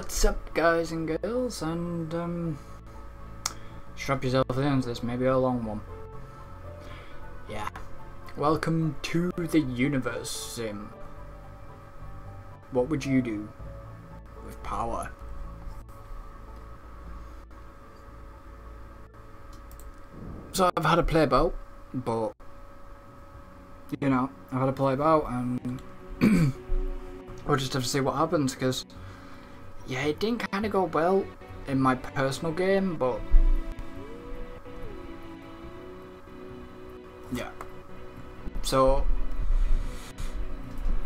What's up, guys and girls? And, um, strap yourself in, this may be a long one. Yeah. Welcome to the Universim. What would you do with power? So I've had a play about, but you know, I've had a play about, and we'll just have to see what happens. Because yeah, it didn't kind of go well in my personal game, but yeah. So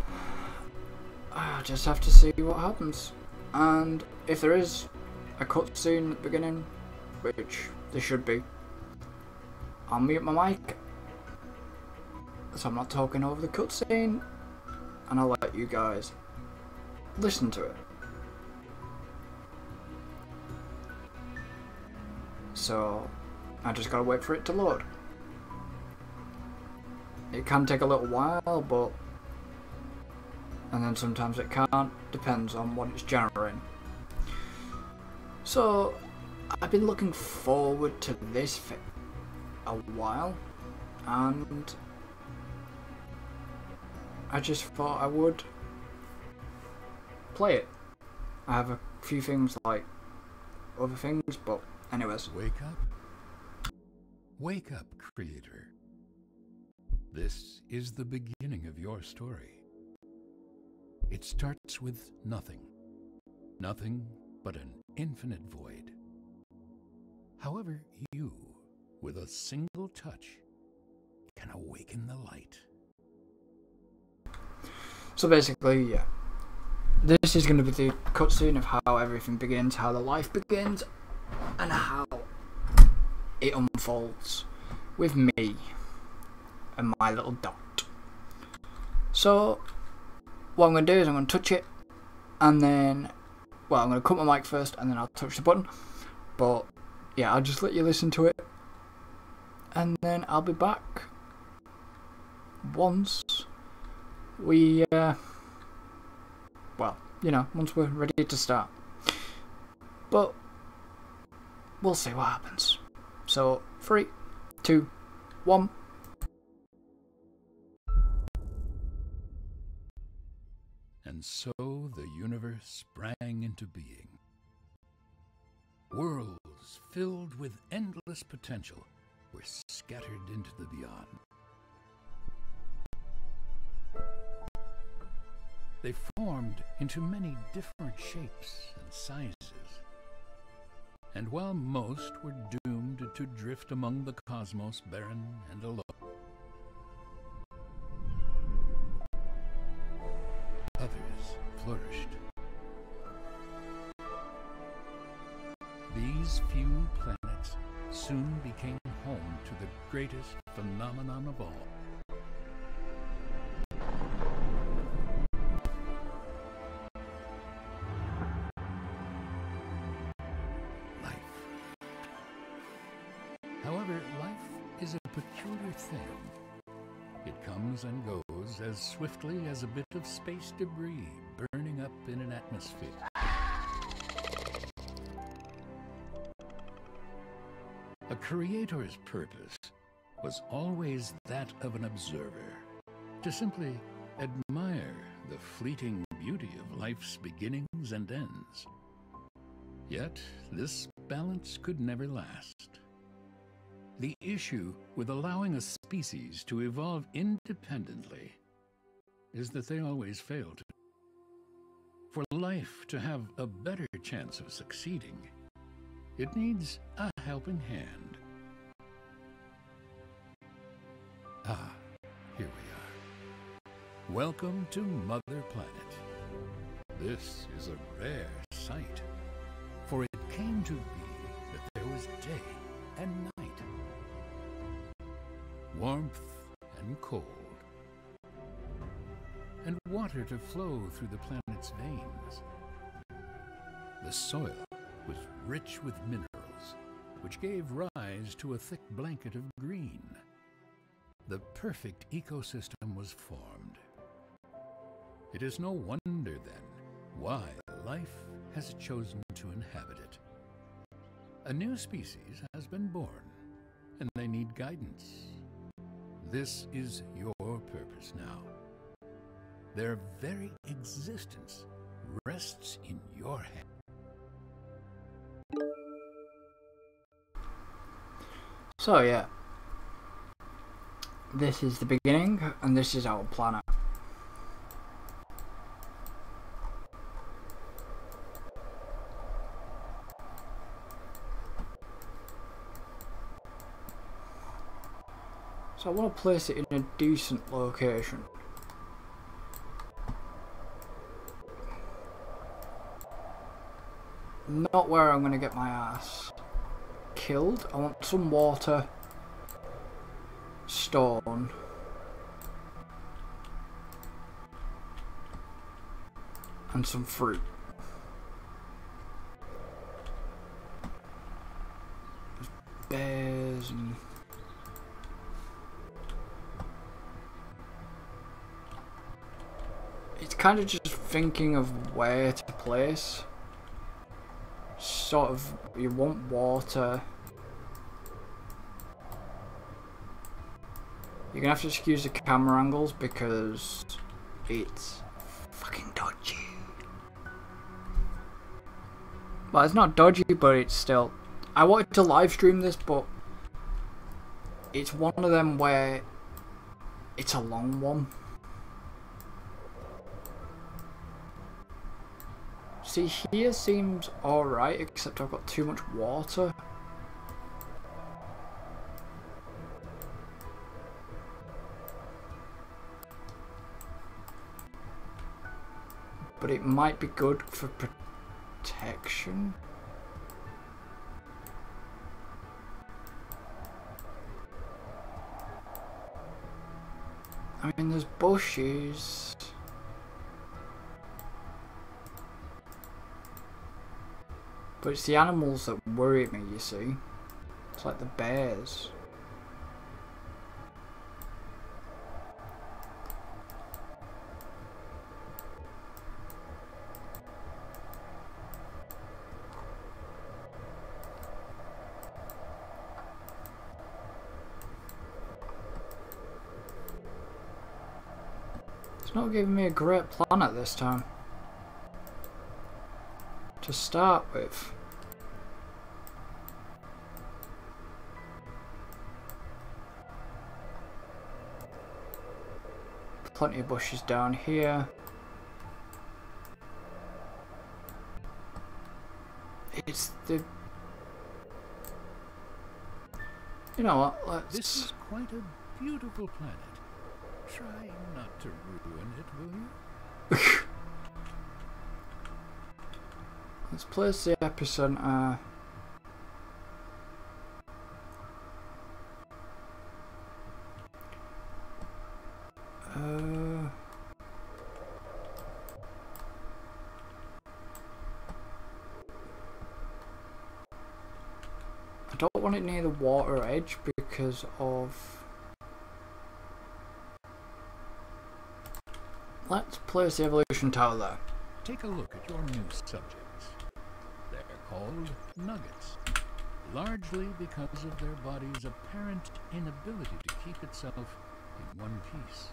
I just have to see what happens, and if there is a cutscene at the beginning, which there should be. I'll mute my mic so I'm not talking over the cutscene and I'll let you guys listen to it. So I just gotta wait for it to load. It can take a little while, but and then sometimes it can't, depends on what it's generating. So I've been looking forward to this for a while and I just thought I would play it. I have a few things like other things, but anyways. Wake up. Wake up, creator. This is the beginning of your story. It starts with nothing. Nothing but an infinite void. However, you, with a single touch, can awaken the light. So basically, yeah. This is going to be the cutscene of how everything begins, how the life begins, and how it unfolds with me and my little dot. So, what I'm going to do is I'm going to touch it, and then, well, I'm going to cut my mic first, and then I'll touch the button. But, yeah, I'll just let you listen to it, and then I'll be back once we, uh, well, you know, once we're ready to start. But we'll see what happens. So, three, two, one. And so the universe sprang into being. Worlds filled with endless potential were scattered into the beyond. They formed into many different shapes and sizes. And while most were doomed to drift among the cosmos barren and alone, others flourished. These few planets soon became home to the greatest phenomenon of all. Comes and goes as swiftly as a bit of space debris burning up in an atmosphere. A creator's purpose was always that of an observer, to simply admire the fleeting beauty of life's beginnings and ends. Yet, this balance could never last. The issue with allowing a species to evolve independently is that they always fail to. For life to have a better chance of succeeding, it needs a helping hand. Ah, here we are. Welcome to Mother Planet. This is a rare sight, for it came to be that there was day and night warmth and cold, and water to flow through the planet's veins. The soil was rich with minerals, which gave rise to a thick blanket of green. The perfect ecosystem was formed. It is no wonder, then, why life has chosen to inhabit it. A new species has been born, and they need guidance. This is your purpose now. Their very existence rests in your hand. So yeah, this is the beginning, and this is our planet. So I want to place it in a decent location. Not where I'm going to get my ass killed. I want some water, stone, and some fruit. Bears and kind of just thinking of where to place. Sort of, you want water. You're gonna have to excuse the camera angles because it's fucking dodgy. Well, it's not dodgy, but it's still. I wanted to live stream this, but it's one of them where it's a long one. See, here seems alright, except I've got too much water. But it might be good for protection. I mean, there's bushes. But it's the animals that worry me, you see. It's like the bears. It's not giving me a great planet this time. To start with. Plenty of bushes down here. It's the... You know what, let's... This is quite a beautiful planet. Try not to ruin it, will you? Let's place the epicenter. Uh, I don't want it near the water edge because of. Let's place the evolution tower there. Take a look at your new subjects. They're called nuggets, largely because of their body's apparent inability to keep itself in one piece.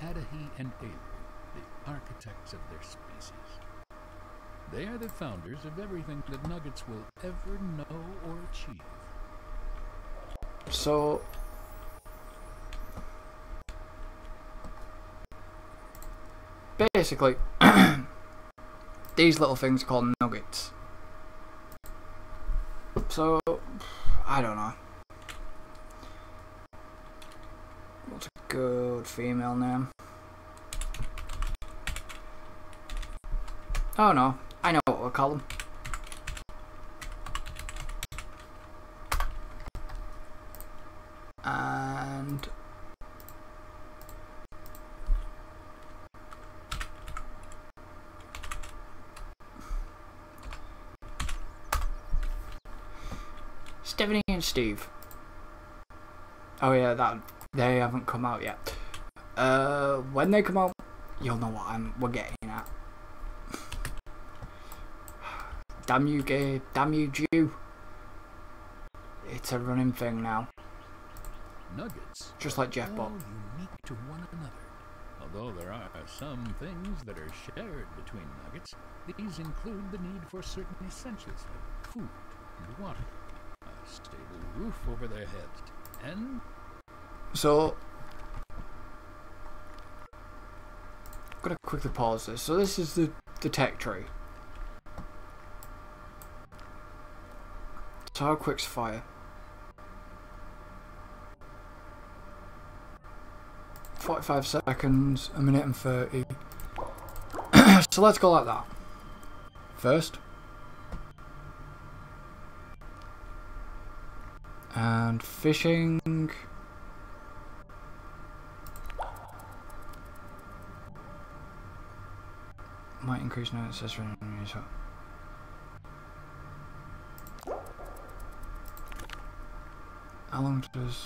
Adahi and Aelu, the architects of their species. They are the founders of everything that nuggets will ever know or achieve. So basically these little things are called nuggets. So I don't know. What's a good female name? Oh no, I know what we'll call them. And Stephanie and Steve. Oh yeah, that they haven't come out yet. Uh, when they come out, you'll know what I'm we're getting at. Damn you, Gabe. Damn you, Jew. It's a running thing now. Nuggets Just like Jeff Bot. unique to one another. Although there are some things that are shared between nuggets, these include the need for certain essentials like food and water, a stable roof over their heads, and So, I'm gonna quickly pause this. So this is the the tech tree. How quick's fire? Forty-five seconds, a minute and thirty. so let's go like that. First. And fishing. Might increase now for enemies. so- How long does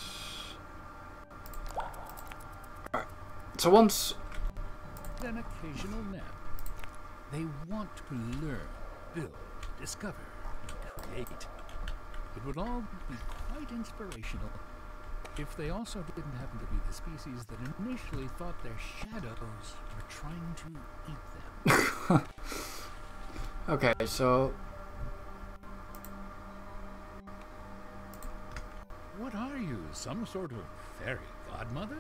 Right. So once an occasional nap. They want to learn, build, discover, and create. It would all be quite inspirational if they also didn't happen to be the species that initially thought their shadows were trying to eat them. Okay, so What are you, some sort of fairy godmother?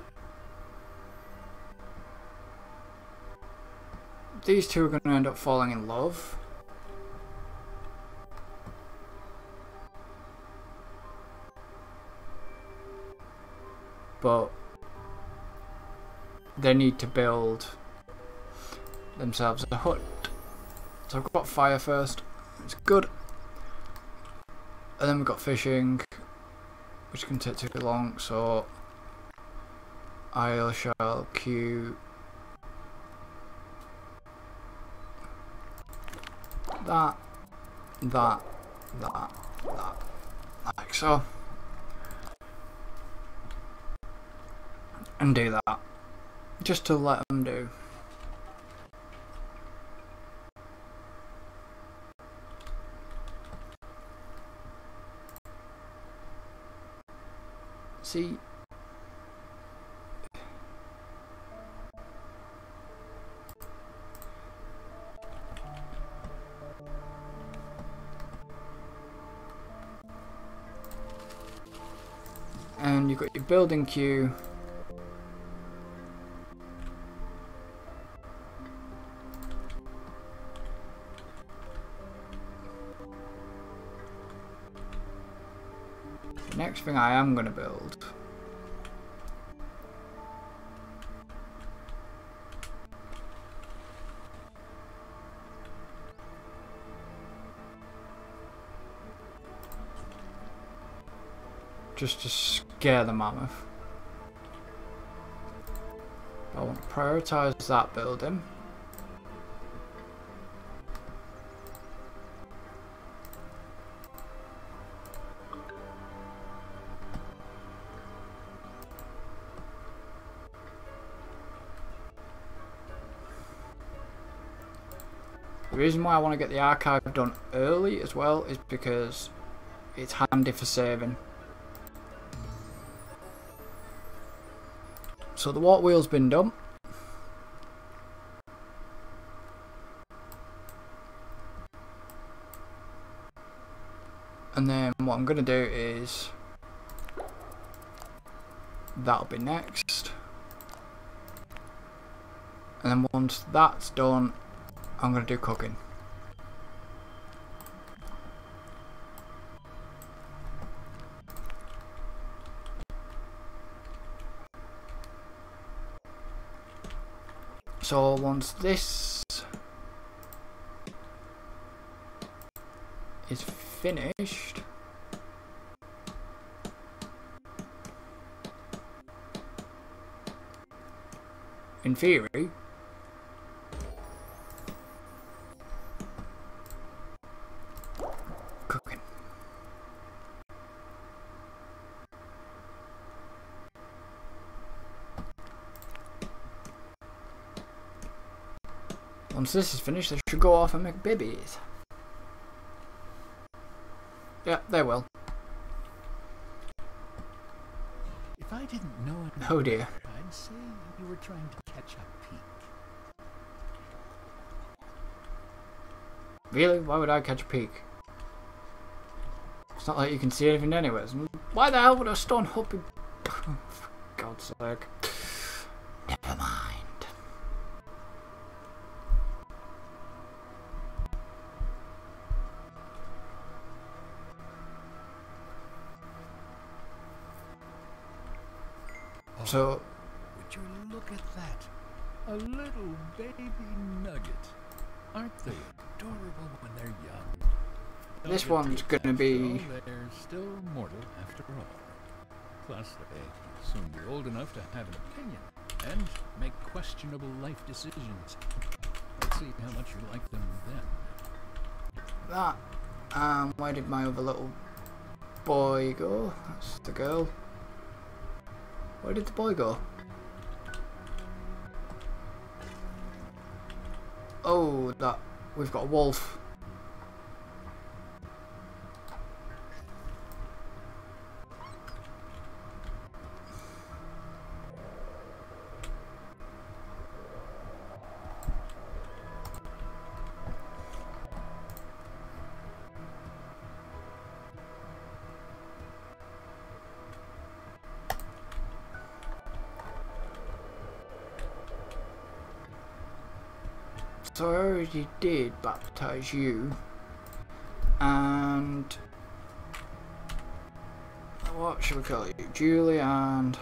these two are gonna end up falling in love. But they need to build themselves a hut. So I've got fire first. It's good. And then we've got fishing, which can take too long, so I shall queue that, that, that, that, like so. And do that. Just to let them do. See, and you've got your building queue. Next thing I am going to build just to scare the mammoth. I want to prioritize that building. The reason why I want to get the archive done early as well is because it's handy for saving. So the water wheel's been done. And then what I'm going to do is that'll be next. And then once that's done, I'm going to do cooking. So once this is finished, in theory, cooking. Once this is finished, they should go off and make babies. Yeah, they will. If I didn't know it, Oh dear. I'd say you were trying to catch a peek. Really? Why would I catch a peek? It's not like you can see anything anyways. Why the hell would a stone hut be... For God's sake. Never mind. So, Would you look at that? A little baby nugget. Aren't they adorable when they're young? This get one's gonna be-. They're still mortal after all. Plus, they soon be old enough to have an opinion and make questionable life decisions. Let's see how much you like them then. that. Um, where did my other little boy go? That's the girl. Where did the boy go? Oh, that. We've got a wolf. Baptize you. And what should we call you? Julie and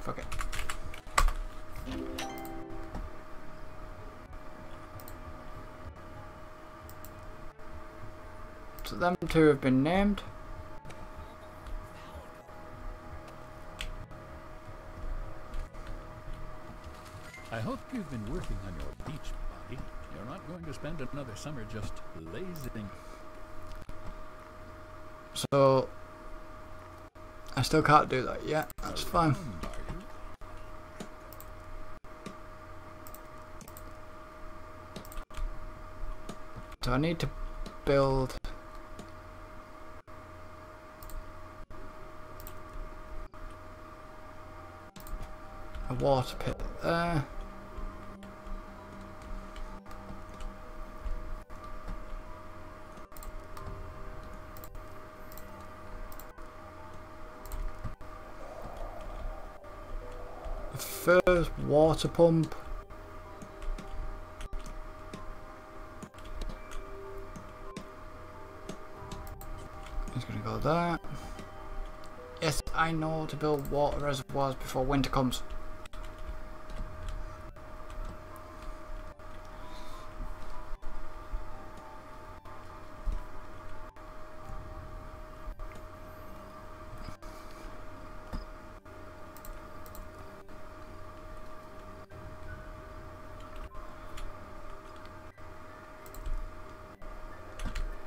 fuck it. So them two have been named. Spend another just lazing. So I still can't do that yet. That's fine. are? So I need to build a water pit there. The First water pump It's gonna go there. Yes, I know to build water reservoirs before winter comes.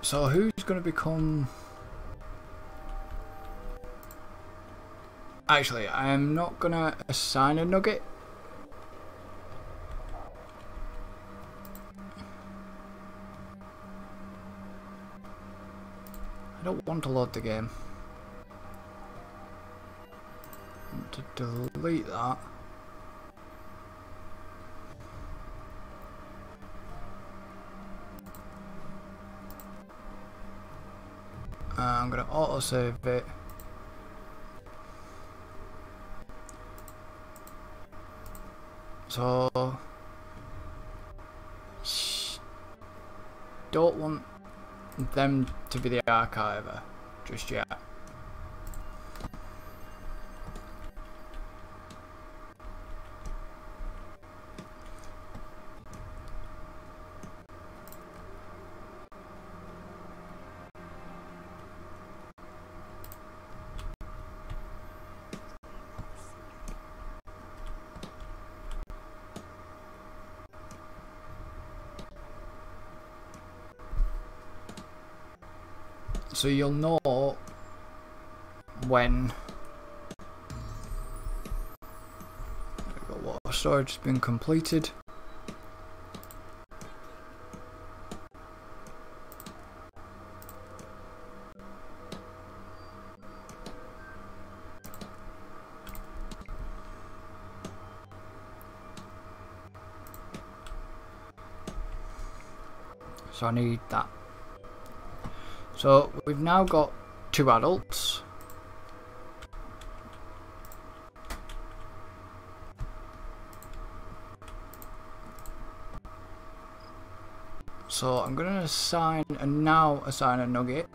So who's gonna become Actually, I am not gonna assign a nugget. I don't want to load the game. I want to delete that. I'm gonna autosave it. So don't want them to be the archiver just yet. so you'll know when there water storage has been completed. So I need that so we've now got two adults. So I'm going to assign and now assign a nugget.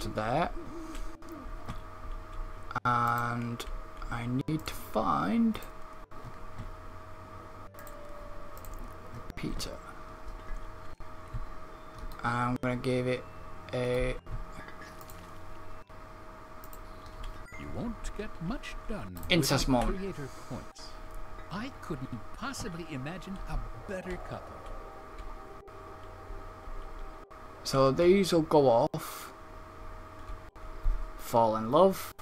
To there. And I need to find Peter. Going it a You won't get much done Incest moment. creator points. I couldn't possibly imagine a better couple. So these will go off. Fall in love.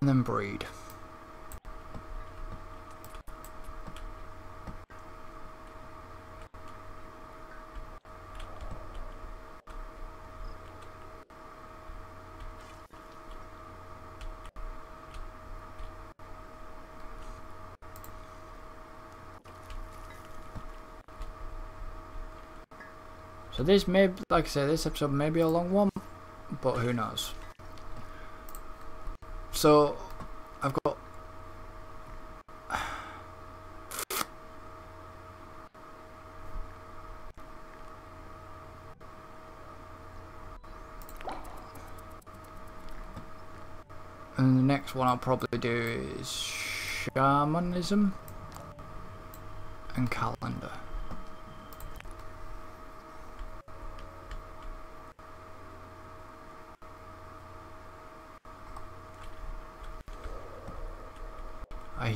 And then breed. So this may, like I say, this episode may be a long one, but who knows. So, I've got... And the next one I'll probably do is shamanism and calendar.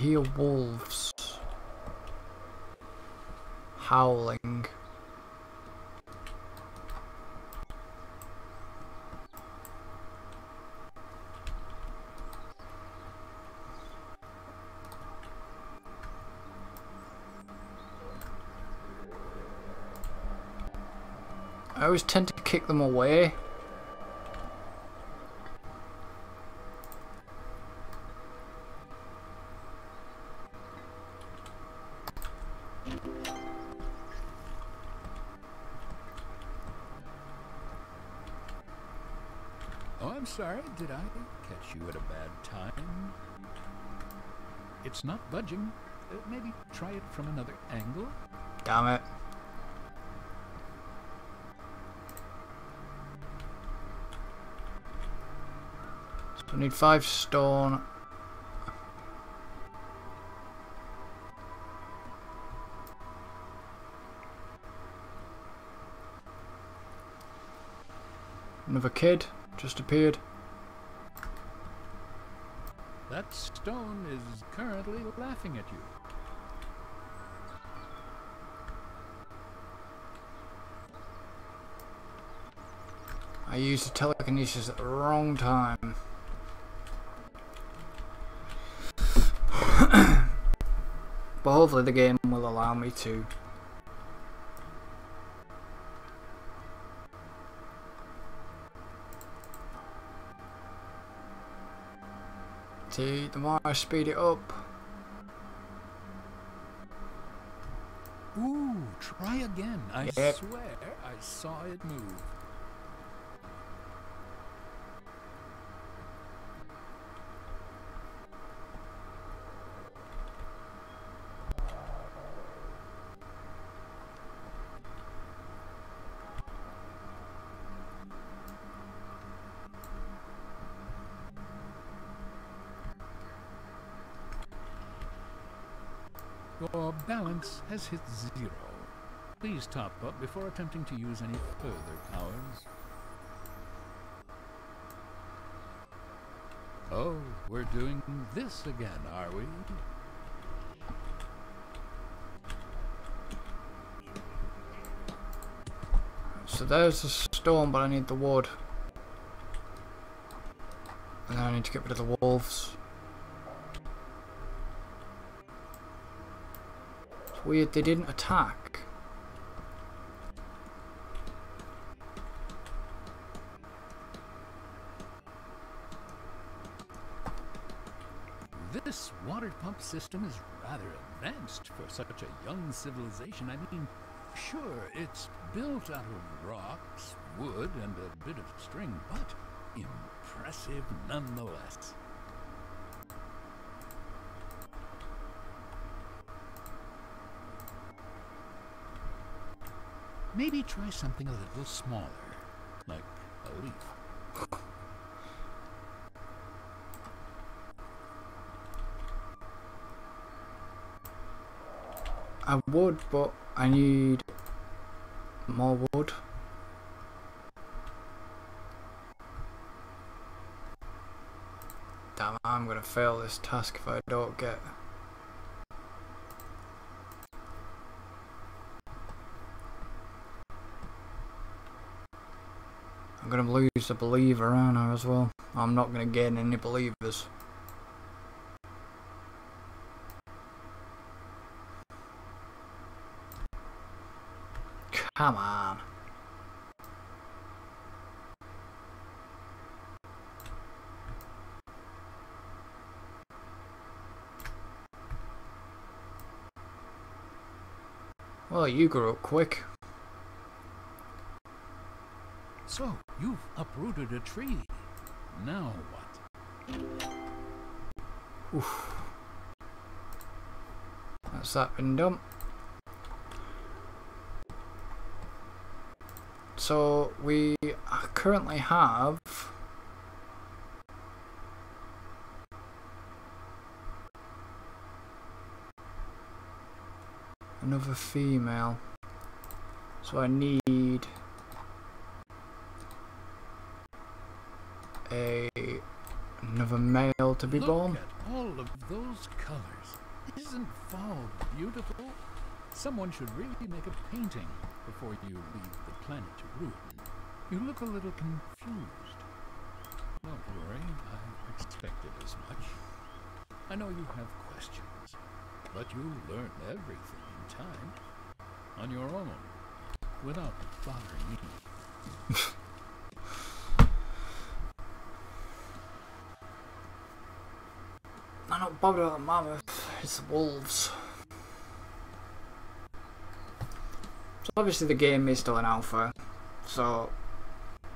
Hear wolves howling. I always tend to kick them away. It's not budging. Uh, maybe try it from another angle? Damn it. So need five stone. Another kid just appeared. That stone is currently laughing at you. I used the telekinesis at the wrong time. but hopefully the game will allow me to. See, the more I speed it up, Ooh, try again. I Yep. swear I saw it move. Has hit zero. Please top up before attempting to use any further powers. Oh, we're doing this again, are we? so there's the storm, but I need the wood. And I need to get rid of the wolves. Weird, they didn't attack. This water pump system is rather advanced for such a young civilization. I mean, sure, it's built out of rocks, wood, and a bit of string, but impressive nonetheless. Maybe try something a little smaller, like a leaf. I would, but I need more wood. Damn, I'm gonna fail this task if I don't get I'm gonna lose a believer, aren't I, as well? I'm not gonna gain any believers. Come on. Well, you grew up quick. So, you've uprooted a tree. Now what? Oof. That's that been done. So we currently have another female. So I need a another male to be Look born. at all of those colors. Isn't fall beautiful? Someone should really make a painting before you leave the planet to ruin. You look a little confused. Don't worry, I expected as much. I know you have questions, but you'll learn everything in time. On your own, without bothering me. I'm not it's the wolves. So obviously the game is still in alpha, so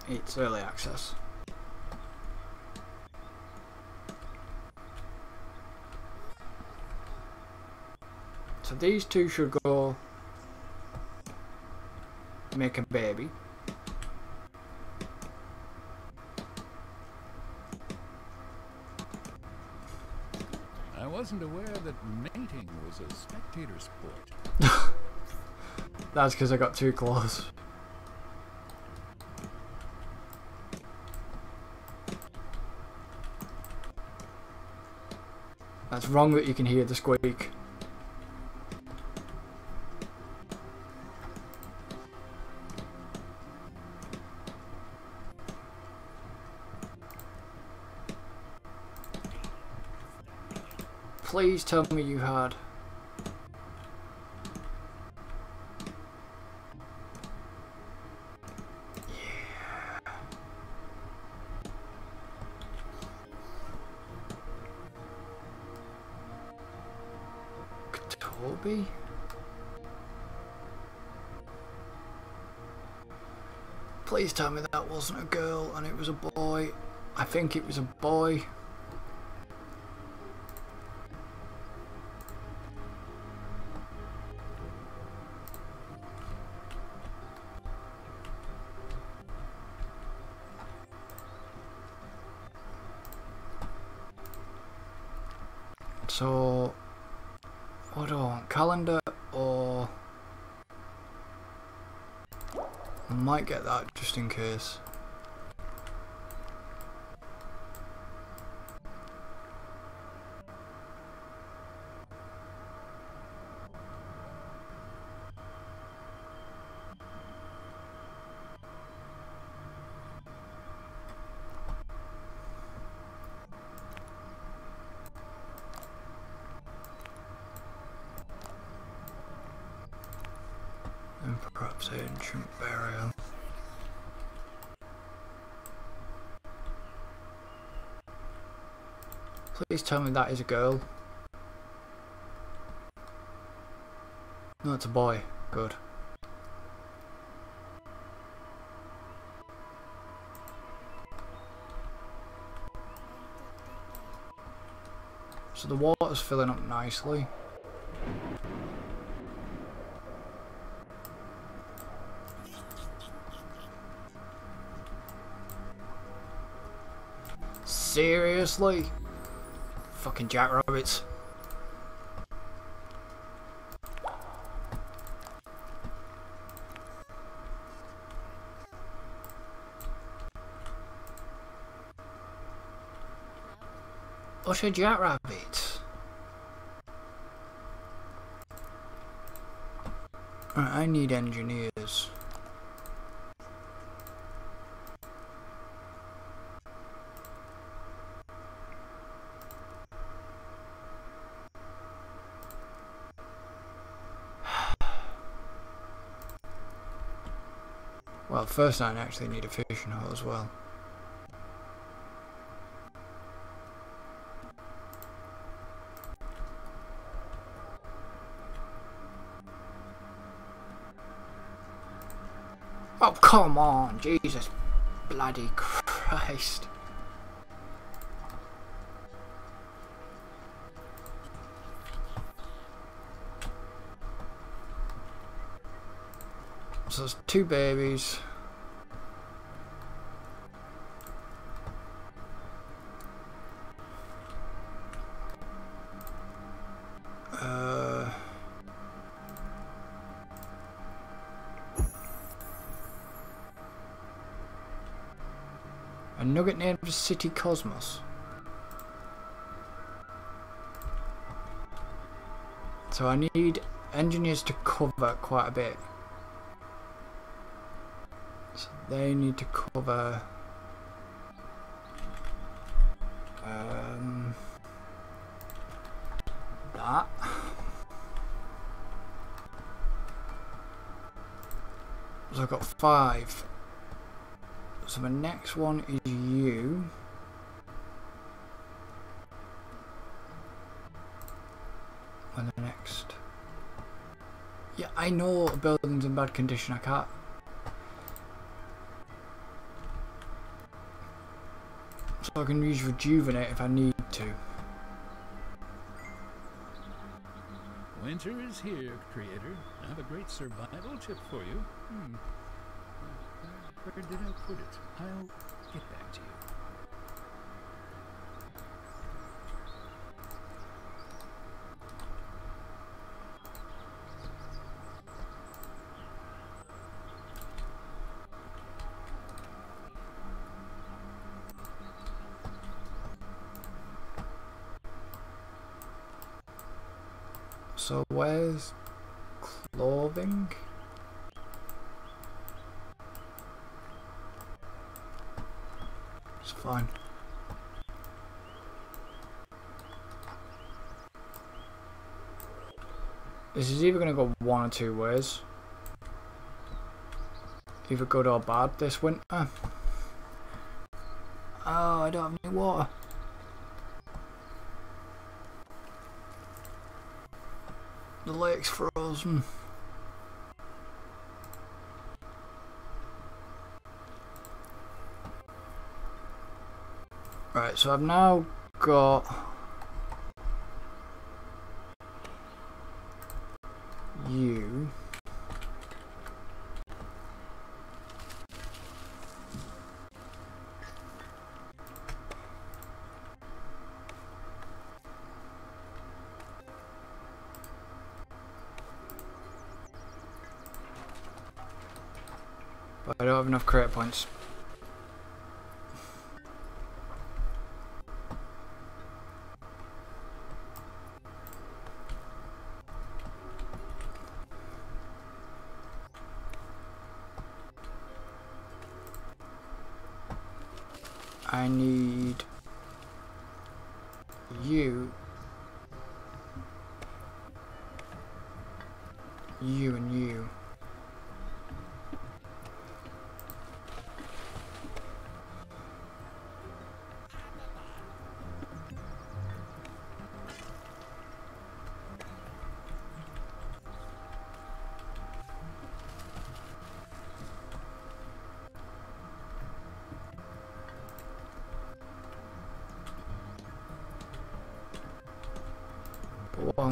it's early access. So these two should go make a baby. I wasn't aware that mating was a spectator sport. That's because I got too close. That's wrong that you can hear the squeak. Please tell me you had. Please tell me that wasn't a girl and it was a boy. I think it was a boy. So, what do I want? Calendar or... I just in case. And perhaps ancient burial. Please tell me that is a girl. No, it's a boy. Good. So the water's filling up nicely. Seriously? Fucking jackrabbits. Utter jackrabbits. Right, I need engineers. Well, first I actually need a fishing hole as well. Oh, come on, Jesus bloody Christ. So there's two babies. Nugget named City Cosmos. So I need engineers to cover quite a bit. So they need to cover um, that. So I've got five. So my next one is you. And the next. Yeah, I know a building's in bad condition. I can't so I can use rejuvenate if I need to. Winter is here, Creator. I have a great survival tip for you. Hmm. Where did I put it? I'll get back to you. So where's clothing? It's fine. This is either going to go one or two ways. Either good or bad this winter. Oh, I don't have any water. The lake's frozen. Hmm. Right, so I've now got you. But I don't have enough credit points. I need you, you and you.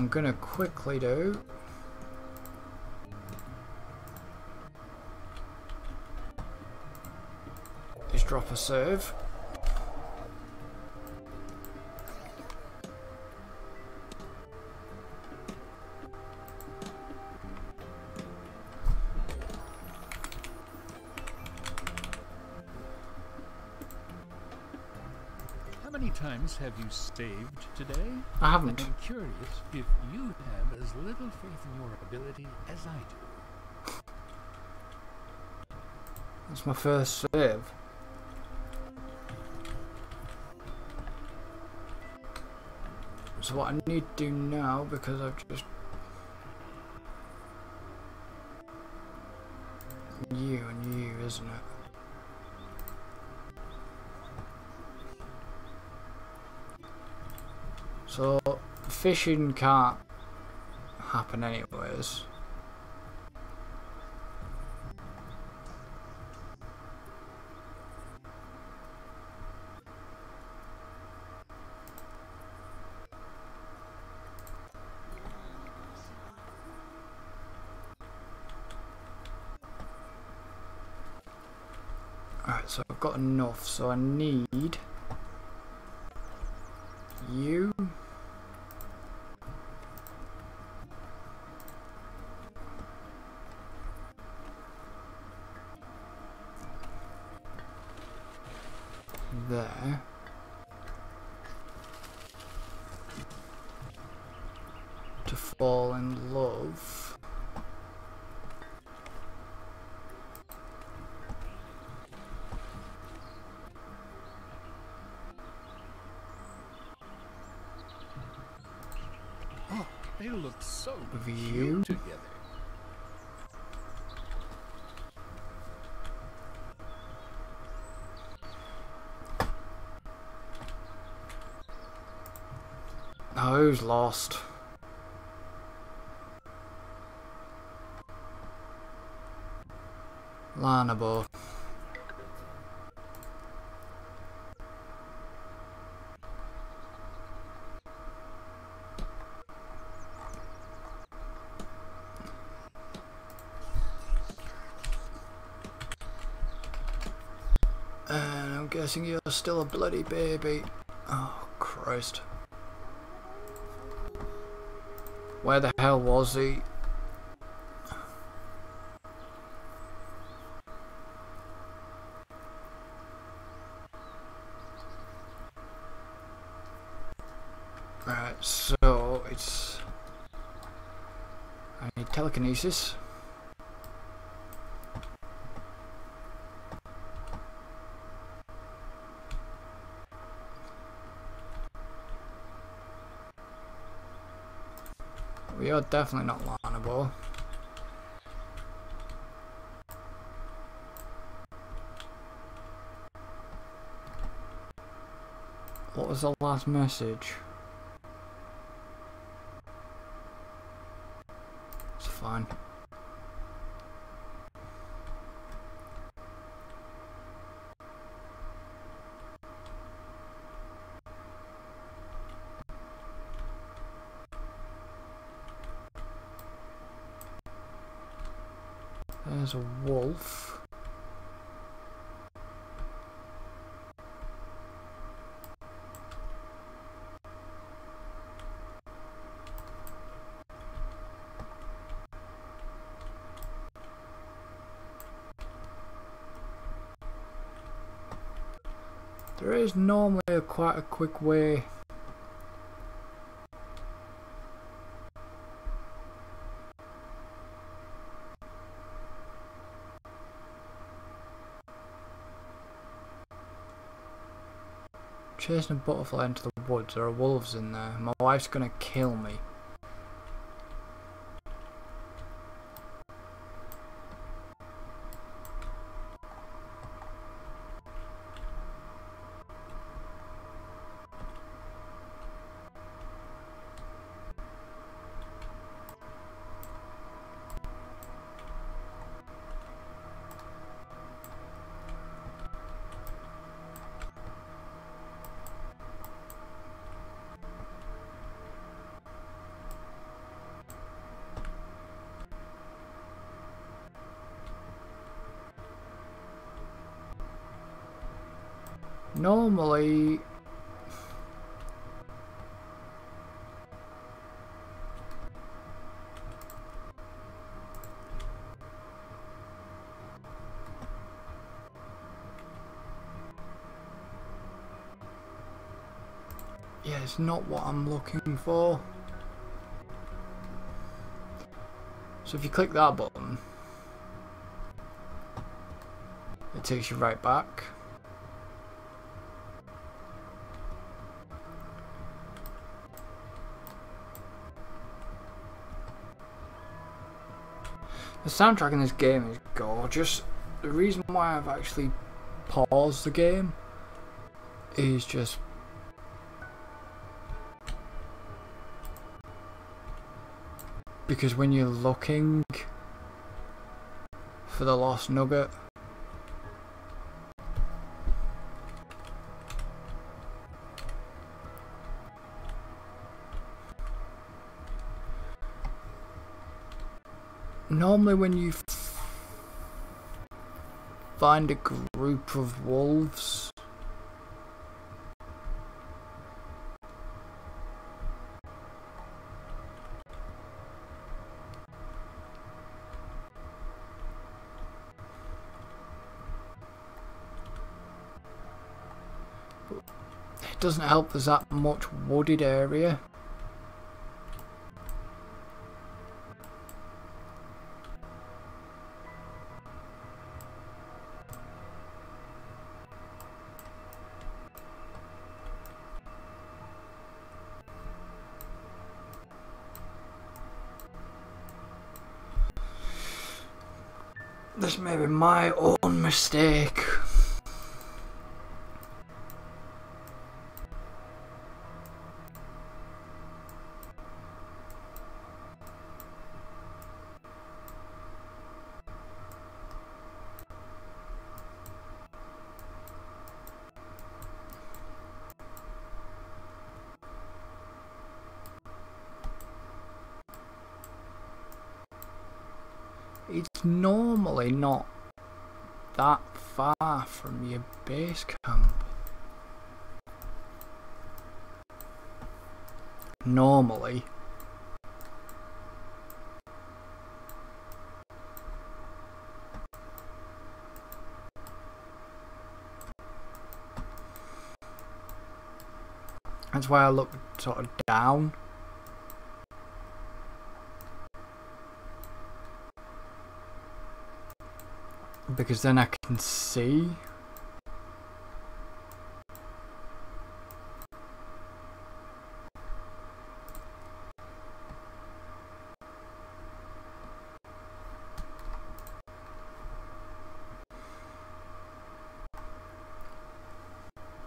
I'm gonna quickly do is drop a serve. Have you saved today? I haven't. I'm curious if you have as little faith in your ability as I do. That's my first save. So what I need to do now, because I've just... You and you, isn't it? So, fishing can't happen anyways. Alright, so I've got enough, so I need you. There. To fall in love. Oh, they look so With you? cute together. Oh, who's lost? Lanabo. And I'm guessing you're still a bloody baby. Oh, Christ. Where the hell was he? Right, so it's. I need telekinesis. Are definitely not lineable. What was the last message? It's fine. There's a wolf. There is normally a quite a quick way chasing a butterfly into the woods. There are wolves in there. My wife's gonna kill me. Yeah, it's not what I'm looking for. So if you click that button, it takes you right back. The soundtrack in this game is gorgeous. The reason why I've actually paused the game is just because when you're looking for the lost nugget normally when you find a group of wolves it doesn't help there's that much wooded area This may be my own mistake. It's normally not that far from your base camp. Normally. That's why I look sort of down. Because then I can see.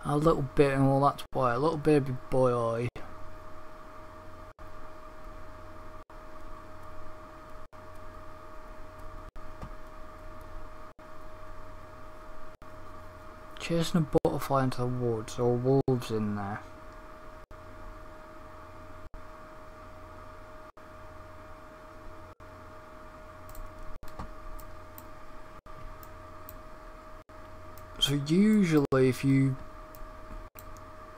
A little bit and all that's why a little baby boy chasing a butterfly into the woods or wolves in there. So usually if you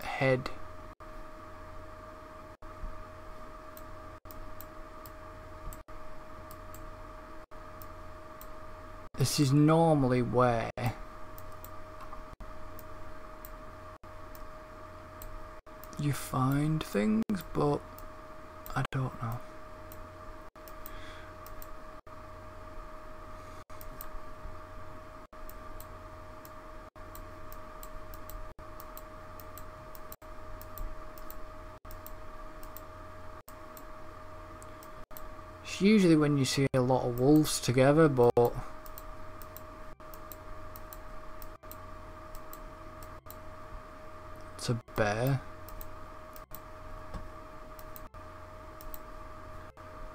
head this is normally where you find things, but I don't know. It's usually when you see a lot of wolves together, but it's a bear.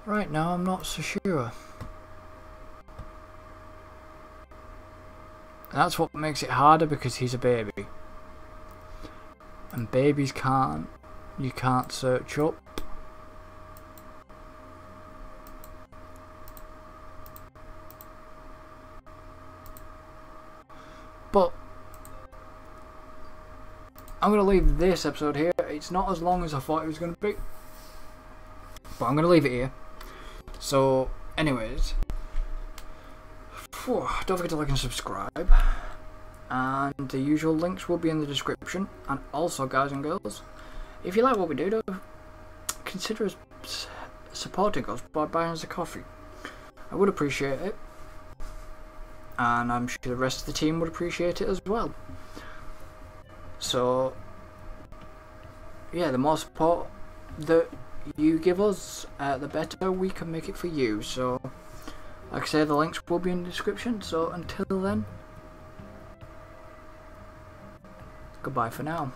Right now, I'm not so sure. That's what makes it harder because he's a baby. And babies can't, you can't search up. But I'm going to leave this episode here. It's not as long as I thought it was going to be. But I'm going to leave it here. So, anyways. Don't forget to like and subscribe. And the usual links will be in the description. And also, guys and girls, if you like what we do, though, consider supporting us by buying us a coffee. I would appreciate it. And I'm sure the rest of the team would appreciate it as well. So, yeah, the more support that you give us, uh, the better we can make it for you. So, like I say, the links will be in the description. So, until then, goodbye for now.